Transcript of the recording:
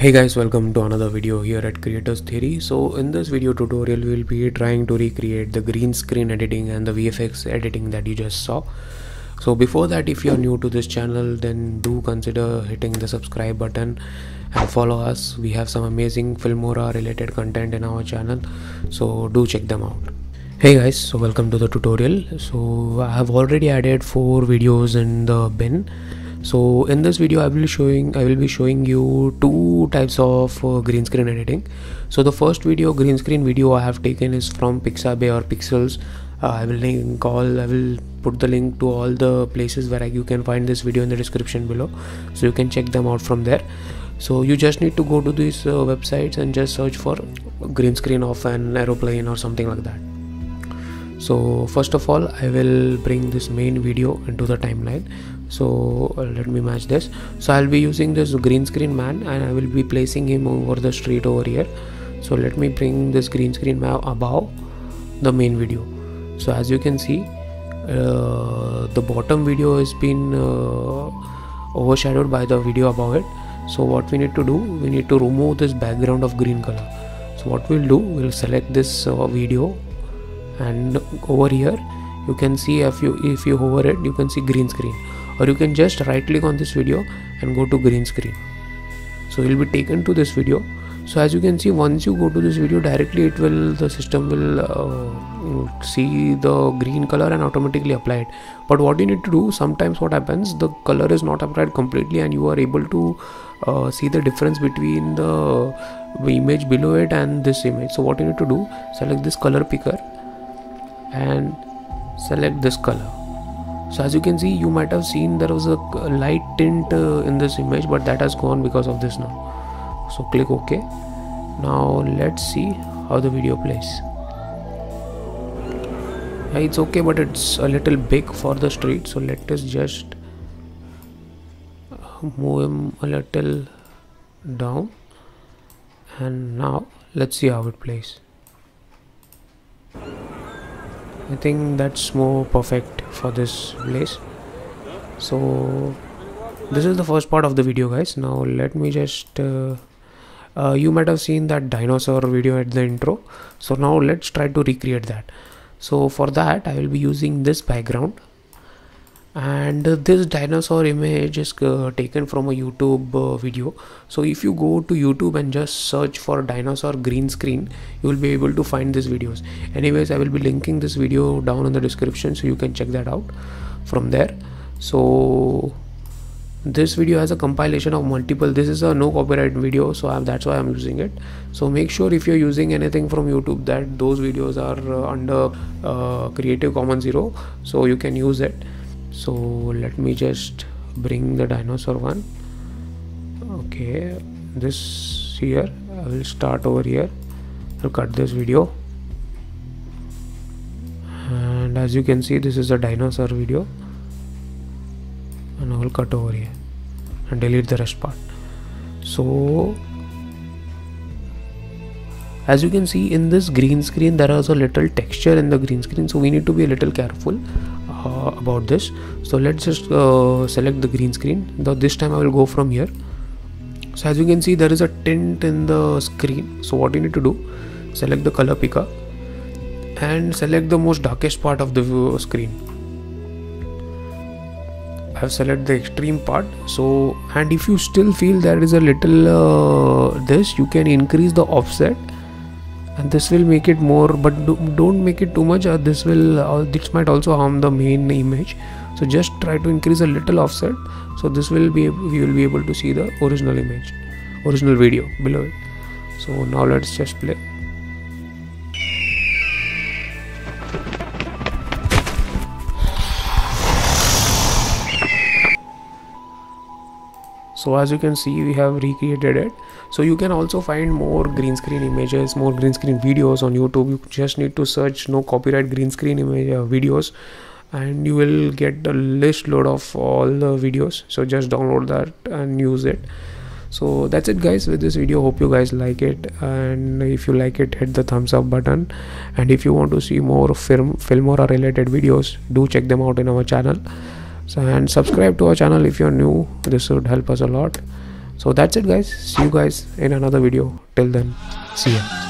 Hey guys, welcome to another video here at Creators Theory. So in this video tutorial, we'll be trying to recreate the green screen editing and the VFX editing that you just saw. So before that, if you're new to this channel, then do consider hitting the subscribe button and follow us. We have some amazing Filmora related content in our channel, so do check them out. Hey guys, so welcome to the tutorial. So I have already added four videos in the bin so in this video i will be showing i will be showing you two types of uh, green screen editing. So the first video green screen video i have taken is from pixabay or Pexels. Uh, i will link all i will put the link to all the places where you can find this video in the description below. So you can check them out from there. So you just need to go to these uh, websites and just search for green screen of an aeroplane or something like that. So first of all i will bring this main video into the timeline so uh, let me match this. So i'll be using this green screen man and i will be placing him over the street over here. So let me bring this green screen map above the main video. So as you can see uh, the bottom video has been uh, overshadowed by the video above it. So what we need to do we need to remove this background of green color. So what we'll do we'll select this uh, video and over here you can see if you if you hover it you can see green screen or you can just right click on this video and go to green screen. So you'll be taken to this video. So as you can see once you go to this video directly it will the system will uh, see the green color and automatically apply it. But what you need to do sometimes what happens the color is not applied completely and you are able to uh, see the difference between the image below it and this image. So what you need to do select this color picker and select this color so as you can see you might have seen there was a light tint uh, in this image but that has gone because of this now. So click ok. Now let's see how the video plays. Yeah, it's okay but it's a little big for the street. So let us just move him a little down. And now let's see how it plays I think that's more perfect for this place. So this is the first part of the video guys. Now let me just uh, uh, you might have seen that dinosaur video at the intro. So now let's try to recreate that. So for that I will be using this background and this dinosaur image is uh, taken from a youtube uh, video. So if you go to youtube and just search for dinosaur green screen you will be able to find these videos. Anyways i will be linking this video down in the description so you can check that out from there. So this video has a compilation of multiple this is a no copyright video so I'm, that's why i'm using it. So make sure if you're using anything from youtube that those videos are uh, under uh, creative commons zero so you can use it so let me just bring the dinosaur one. Okay this here I will start over here. I'll cut this video. And as you can see this is a dinosaur video. And I will cut over here and delete the rest part. So as you can see in this green screen there is a little texture in the green screen. So we need to be a little careful uh, about this. So let's just uh, select the green screen. Now this time I will go from here. So as you can see there is a tint in the screen. So what you need to do select the color picker and select the most darkest part of the screen. I have selected the extreme part. So and if you still feel there is a little uh, this you can increase the offset and this will make it more but do, not make it too much uh, this will uh, this might also harm the main image. So just try to increase a little offset. So this will be we will be able to see the original image original video below it. So now let's just play so as you can see we have recreated it. So you can also find more green screen images more green screen videos on youtube. You just need to search no copyright green screen image uh, videos and you will get a list load of all the videos. So just download that and use it. So that's it guys with this video. Hope you guys like it. And if you like it hit the thumbs up button. And if you want to see more film film filmora related videos do check them out in our channel and subscribe to our channel if you're new. This would help us a lot. So that's it guys. See you guys in another video. Till then see ya.